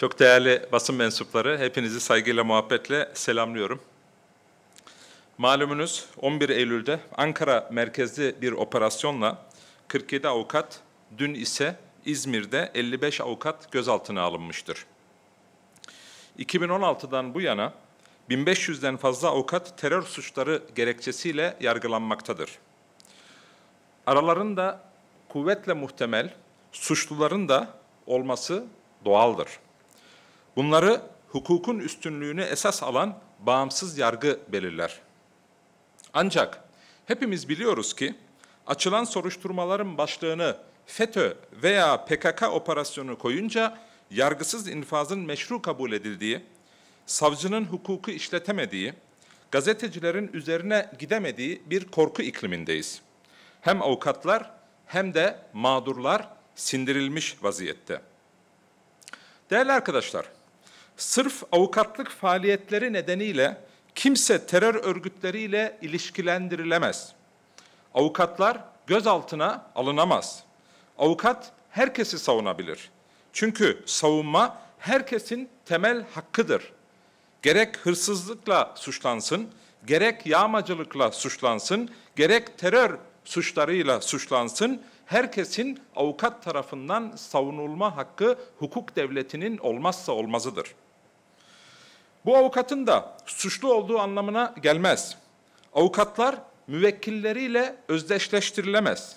Çok değerli basın mensupları, hepinizi saygıyla, muhabbetle selamlıyorum. Malumunuz 11 Eylül'de Ankara merkezli bir operasyonla 47 avukat, dün ise İzmir'de 55 avukat gözaltına alınmıştır. 2016'dan bu yana 1500'den fazla avukat terör suçları gerekçesiyle yargılanmaktadır. Aralarında kuvvetle muhtemel suçluların da olması doğaldır. Bunları hukukun üstünlüğünü esas alan bağımsız yargı belirler. Ancak hepimiz biliyoruz ki açılan soruşturmaların başlığını FETÖ veya PKK operasyonu koyunca yargısız infazın meşru kabul edildiği, savcının hukuku işletemediği, gazetecilerin üzerine gidemediği bir korku iklimindeyiz. Hem avukatlar hem de mağdurlar sindirilmiş vaziyette. Değerli arkadaşlar, sırf avukatlık faaliyetleri nedeniyle kimse terör örgütleriyle ilişkilendirilemez. Avukatlar gözaltına alınamaz. Avukat herkesi savunabilir. Çünkü savunma herkesin temel hakkıdır. Gerek hırsızlıkla suçlansın, gerek yağmacılıkla suçlansın, gerek terör suçlarıyla suçlansın, herkesin avukat tarafından savunulma hakkı hukuk devletinin olmazsa olmazıdır. Bu avukatın da suçlu olduğu anlamına gelmez. Avukatlar müvekkilleriyle özdeşleştirilemez.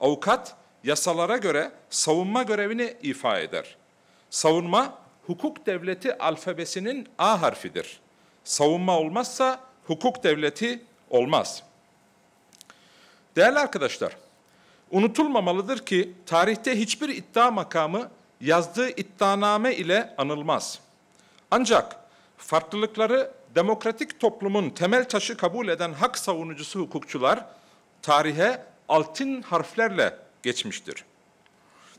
Avukat yasalara göre savunma görevini ifa eder. Savunma hukuk devleti alfabesinin A harfidir. Savunma olmazsa hukuk devleti olmaz. Değerli arkadaşlar, unutulmamalıdır ki tarihte hiçbir iddia makamı yazdığı iddianame ile anılmaz. Ancak farklılıkları demokratik toplumun temel taşı kabul eden hak savunucusu hukukçular tarihe altın harflerle geçmiştir.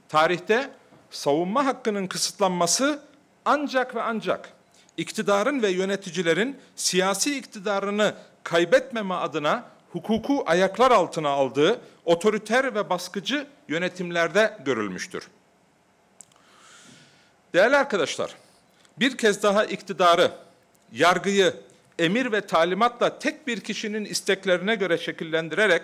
Tarihte savunma hakkının kısıtlanması ancak ve ancak iktidarın ve yöneticilerin siyasi iktidarını kaybetmeme adına hukuku ayaklar altına aldığı otoriter ve baskıcı yönetimlerde görülmüştür. Değerli arkadaşlar, bir kez daha iktidarı, yargıyı, emir ve talimatla tek bir kişinin isteklerine göre şekillendirerek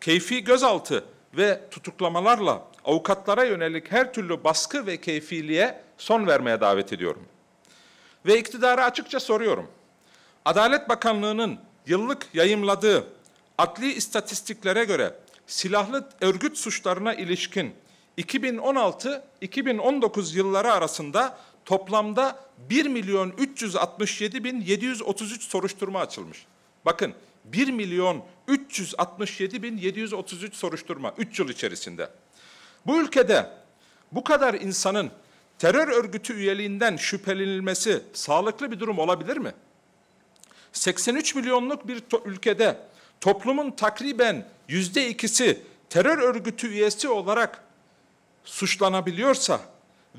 keyfi gözaltı ve tutuklamalarla avukatlara yönelik her türlü baskı ve keyfiliğe son vermeye davet ediyorum. Ve iktidara açıkça soruyorum. Adalet Bakanlığı'nın yıllık yayımladığı adli istatistiklere göre silahlı örgüt suçlarına ilişkin 2016-2019 yılları arasında toplamda 1 milyon 367 bin 733 soruşturma açılmış. Bakın 1 milyon 367 bin 733 soruşturma 3 yıl içerisinde. Bu ülkede bu kadar insanın terör örgütü üyeliğinden şüphelenilmesi sağlıklı bir durum olabilir mi? 83 milyonluk bir to ülkede toplumun takriben yüzde ikisi terör örgütü üyesi olarak suçlanabiliyorsa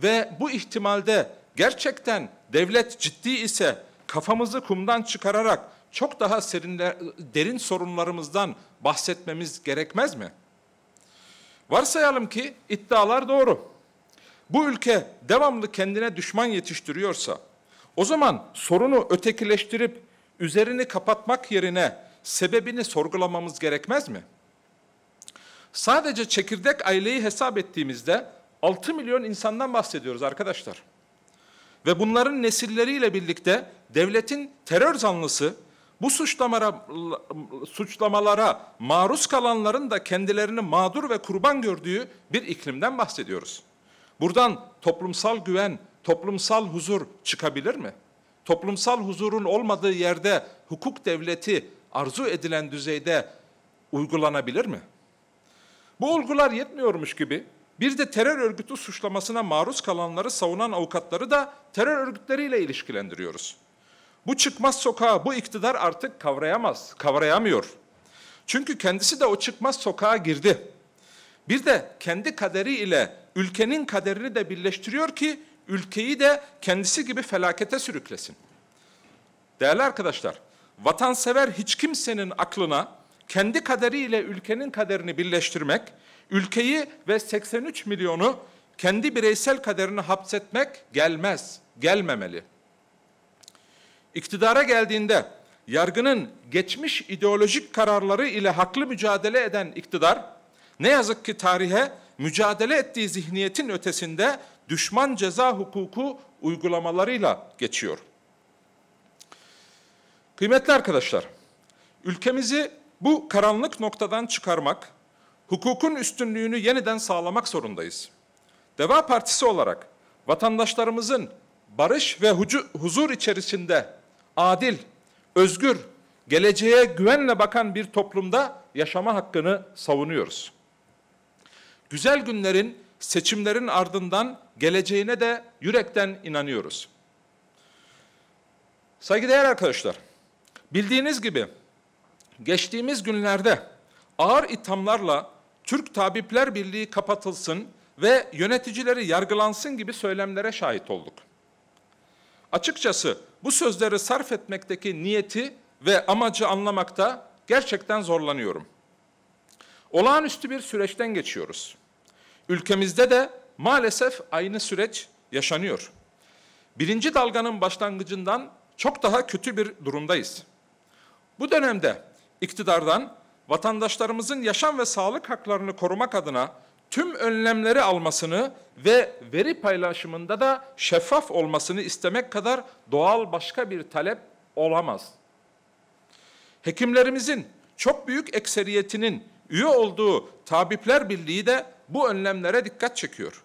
ve bu ihtimalde gerçekten devlet ciddi ise kafamızı kumdan çıkararak çok daha derin sorunlarımızdan bahsetmemiz gerekmez mi? Varsayalım ki iddialar doğru. Bu ülke devamlı kendine düşman yetiştiriyorsa, o zaman sorunu ötekileştirip üzerini kapatmak yerine sebebini sorgulamamız gerekmez mi? Sadece çekirdek aileyi hesap ettiğimizde 6 milyon insandan bahsediyoruz arkadaşlar. Ve bunların nesilleriyle birlikte devletin terör zanlısı bu suçlamalara, suçlamalara maruz kalanların da kendilerini mağdur ve kurban gördüğü bir iklimden bahsediyoruz. Buradan toplumsal güven, toplumsal huzur çıkabilir mi? Toplumsal huzurun olmadığı yerde hukuk devleti arzu edilen düzeyde uygulanabilir mi? Bu olgular yetmiyormuş gibi bir de terör örgütü suçlamasına maruz kalanları savunan avukatları da terör örgütleriyle ilişkilendiriyoruz. Bu çıkmaz sokağa bu iktidar artık kavrayamaz, kavrayamıyor. Çünkü kendisi de o çıkmaz sokağa girdi. Bir de kendi kaderi ile ülkenin kaderini de birleştiriyor ki ülkeyi de kendisi gibi felakete sürüklesin. Değerli arkadaşlar, vatansever hiç kimsenin aklına kendi kaderiyle ülkenin kaderini birleştirmek, ülkeyi ve 83 milyonu kendi bireysel kaderini hapsetmek gelmez, gelmemeli. İktidara geldiğinde yargının geçmiş ideolojik kararları ile haklı mücadele eden iktidar, ne yazık ki tarihe mücadele ettiği zihniyetin ötesinde düşman ceza hukuku uygulamalarıyla geçiyor. Kıymetli arkadaşlar, ülkemizi bu karanlık noktadan çıkarmak, hukukun üstünlüğünü yeniden sağlamak zorundayız. Deva Partisi olarak vatandaşlarımızın barış ve huzur içerisinde adil, özgür, geleceğe güvenle bakan bir toplumda yaşama hakkını savunuyoruz. Güzel günlerin, seçimlerin ardından geleceğine de yürekten inanıyoruz. Saygıdeğer arkadaşlar, bildiğiniz gibi geçtiğimiz günlerde ağır ithamlarla Türk Tabipler Birliği kapatılsın ve yöneticileri yargılansın gibi söylemlere şahit olduk. Açıkçası bu sözleri sarf etmekteki niyeti ve amacı anlamakta gerçekten zorlanıyorum. Olağanüstü bir süreçten geçiyoruz. Ülkemizde de maalesef aynı süreç yaşanıyor. Birinci dalganın başlangıcından çok daha kötü bir durumdayız. Bu dönemde iktidardan vatandaşlarımızın yaşam ve sağlık haklarını korumak adına tüm önlemleri almasını ve veri paylaşımında da şeffaf olmasını istemek kadar doğal başka bir talep olamaz. Hekimlerimizin çok büyük ekseriyetinin üye olduğu Tabipler Birliği de bu önlemlere dikkat çekiyor.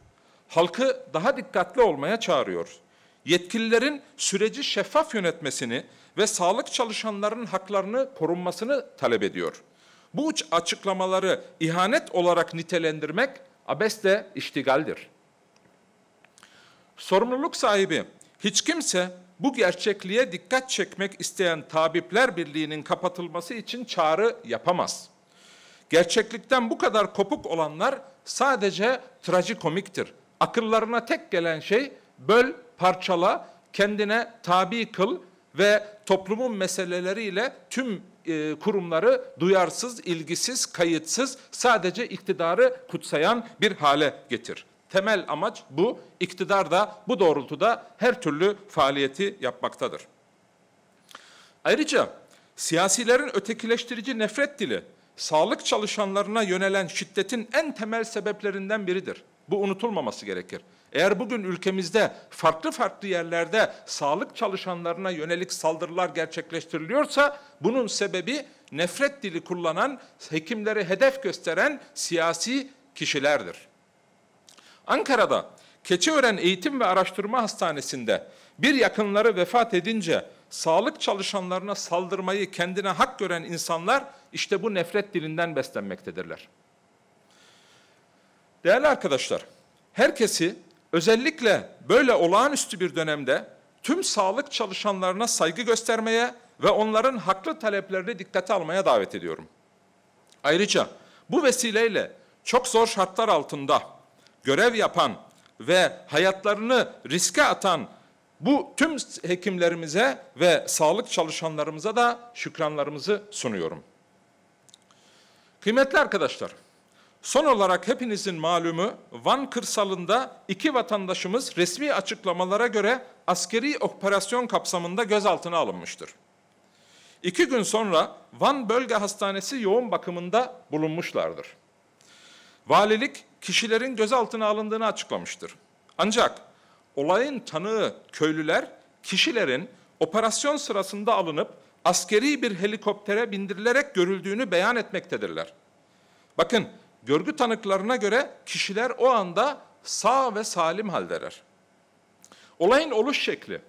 Halkı daha dikkatli olmaya çağırıyor. Yetkililerin süreci şeffaf yönetmesini ve sağlık çalışanlarının haklarını korunmasını talep ediyor. Bu açıklamaları ihanet olarak nitelendirmek abesle iştigaldir. Sorumluluk sahibi hiç kimse bu gerçekliğe dikkat çekmek isteyen Tabipler Birliği'nin kapatılması için çağrı yapamaz. Gerçeklikten bu kadar kopuk olanlar sadece trajikomiktir. Akıllarına tek gelen şey böl, parçala, kendine tabi kıl ve toplumun meseleleriyle tüm e, kurumları duyarsız, ilgisiz, kayıtsız, sadece iktidarı kutsayan bir hale getir. Temel amaç bu. İktidar da bu doğrultuda her türlü faaliyeti yapmaktadır. Ayrıca siyasilerin ötekileştirici nefret dili, sağlık çalışanlarına yönelen şiddetin en temel sebeplerinden biridir. Bu unutulmaması gerekir. Eğer bugün ülkemizde farklı farklı yerlerde sağlık çalışanlarına yönelik saldırılar gerçekleştiriliyorsa bunun sebebi nefret dili kullanan, hekimleri hedef gösteren siyasi kişilerdir. Ankara'da Keçiören Eğitim ve Araştırma Hastanesi'nde bir yakınları vefat edince sağlık çalışanlarına saldırmayı kendine hak gören insanlar işte bu nefret dilinden beslenmektedirler. Değerli arkadaşlar, herkesi özellikle böyle olağanüstü bir dönemde tüm sağlık çalışanlarına saygı göstermeye ve onların haklı taleplerini dikkate almaya davet ediyorum. Ayrıca bu vesileyle çok zor şartlar altında görev yapan ve hayatlarını riske atan bu tüm hekimlerimize ve sağlık çalışanlarımıza da şükranlarımızı sunuyorum. Kıymetli arkadaşlar, Son olarak hepinizin malumu Van kırsalında iki vatandaşımız resmi açıklamalara göre askeri operasyon kapsamında gözaltına alınmıştır. İki gün sonra Van Bölge Hastanesi yoğun bakımında bulunmuşlardır. Valilik kişilerin gözaltına alındığını açıklamıştır. Ancak olayın tanığı köylüler kişilerin operasyon sırasında alınıp askeri bir helikoptere bindirilerek görüldüğünü beyan etmektedirler. Bakın görgü tanıklarına göre kişiler o anda sağ ve salim haldeler. Olayın oluş şekli,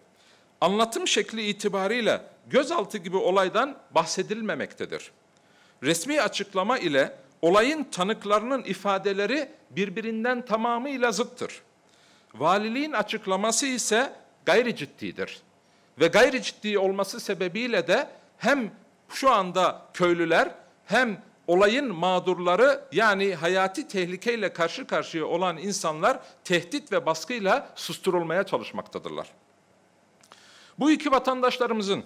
anlatım şekli itibariyle gözaltı gibi olaydan bahsedilmemektedir. Resmi açıklama ile olayın tanıklarının ifadeleri birbirinden tamamıyla zıttır. Valiliğin açıklaması ise gayri ciddidir. Ve gayri ciddi olması sebebiyle de hem şu anda köylüler hem olayın mağdurları yani hayati tehlikeyle karşı karşıya olan insanlar tehdit ve baskıyla susturulmaya çalışmaktadırlar. Bu iki vatandaşlarımızın,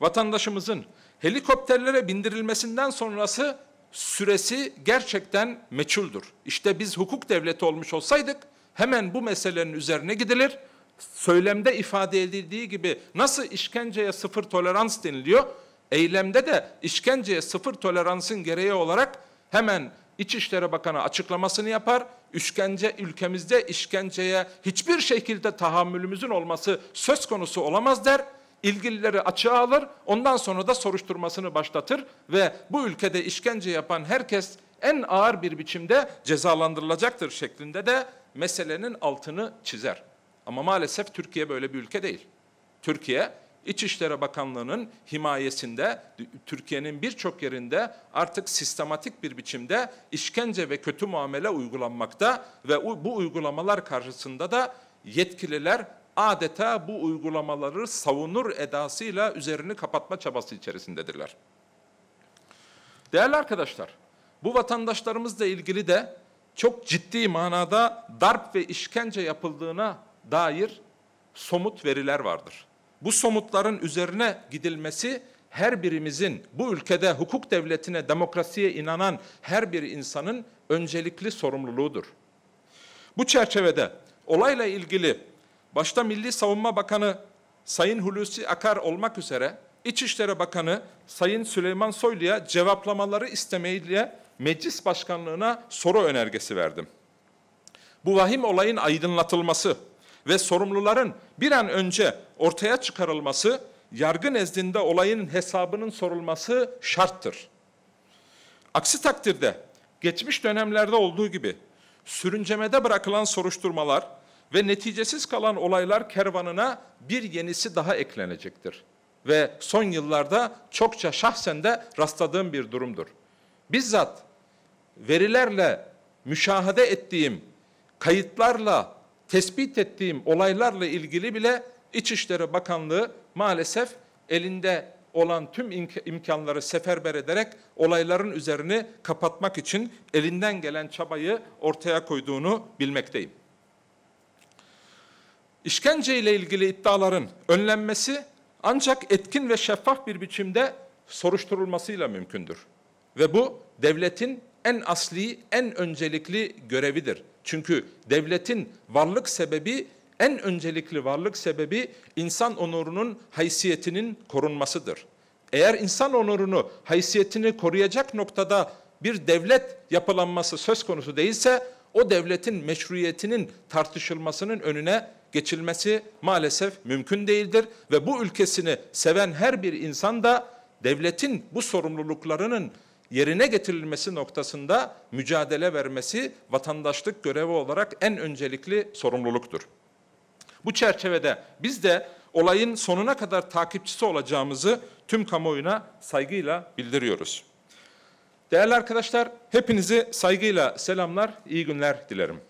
vatandaşımızın helikopterlere bindirilmesinden sonrası süresi gerçekten meçhuldür. İşte biz hukuk devleti olmuş olsaydık hemen bu meselenin üzerine gidilir. Söylemde ifade edildiği gibi nasıl işkenceye sıfır tolerans deniliyor, eylemde de işkenceye sıfır toleransın gereği olarak hemen İçişleri Bakanı açıklamasını yapar. İşkence ülkemizde işkenceye hiçbir şekilde tahammülümüzün olması söz konusu olamaz der. İlgilileri açığa alır. Ondan sonra da soruşturmasını başlatır ve bu ülkede işkence yapan herkes en ağır bir biçimde cezalandırılacaktır şeklinde de meselenin altını çizer. Ama maalesef Türkiye böyle bir ülke değil. Türkiye İçişleri Bakanlığı'nın himayesinde Türkiye'nin birçok yerinde artık sistematik bir biçimde işkence ve kötü muamele uygulanmakta ve bu uygulamalar karşısında da yetkililer adeta bu uygulamaları savunur edasıyla üzerini kapatma çabası içerisindedirler. Değerli arkadaşlar, bu vatandaşlarımızla ilgili de çok ciddi manada darp ve işkence yapıldığına dair somut veriler vardır. Bu somutların üzerine gidilmesi her birimizin bu ülkede hukuk devletine, demokrasiye inanan her bir insanın öncelikli sorumluluğudur. Bu çerçevede olayla ilgili başta Milli Savunma Bakanı Sayın Hulusi Akar olmak üzere İçişleri Bakanı Sayın Süleyman Soylu'ya cevaplamaları istemeyle meclis başkanlığına soru önergesi verdim. Bu vahim olayın aydınlatılması ve sorumluların bir an önce ortaya çıkarılması, yargı nezdinde olayın hesabının sorulması şarttır. Aksi takdirde geçmiş dönemlerde olduğu gibi sürüncemede bırakılan soruşturmalar ve neticesiz kalan olaylar kervanına bir yenisi daha eklenecektir. Ve son yıllarda çokça şahsen de rastladığım bir durumdur. Bizzat verilerle müşahede ettiğim, kayıtlarla tespit ettiğim olaylarla ilgili bile İçişleri Bakanlığı maalesef elinde olan tüm imkanları seferber ederek olayların üzerini kapatmak için elinden gelen çabayı ortaya koyduğunu bilmekteyim. İşkence ile ilgili iddiaların önlenmesi ancak etkin ve şeffaf bir biçimde soruşturulmasıyla mümkündür. Ve bu devletin en asli, en öncelikli görevidir. Çünkü devletin varlık sebebi, en öncelikli varlık sebebi insan onurunun haysiyetinin korunmasıdır. Eğer insan onurunu, haysiyetini koruyacak noktada bir devlet yapılanması söz konusu değilse, o devletin meşruiyetinin tartışılmasının önüne geçilmesi maalesef mümkün değildir ve bu ülkesini seven her bir insan da devletin bu sorumluluklarının yerine getirilmesi noktasında mücadele vermesi vatandaşlık görevi olarak en öncelikli sorumluluktur. Bu çerçevede biz de olayın sonuna kadar takipçisi olacağımızı tüm kamuoyuna saygıyla bildiriyoruz. Değerli arkadaşlar, hepinizi saygıyla selamlar, iyi günler dilerim.